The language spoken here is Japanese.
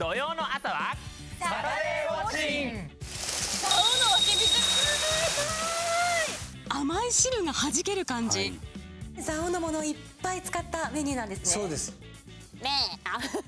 土曜の朝はサタデーウォッチン。竿の湧き水すごい甘い汁が弾ける感じ、はい。蔵王のものいっぱい使ったメニューなんですね。そうです。ねえ。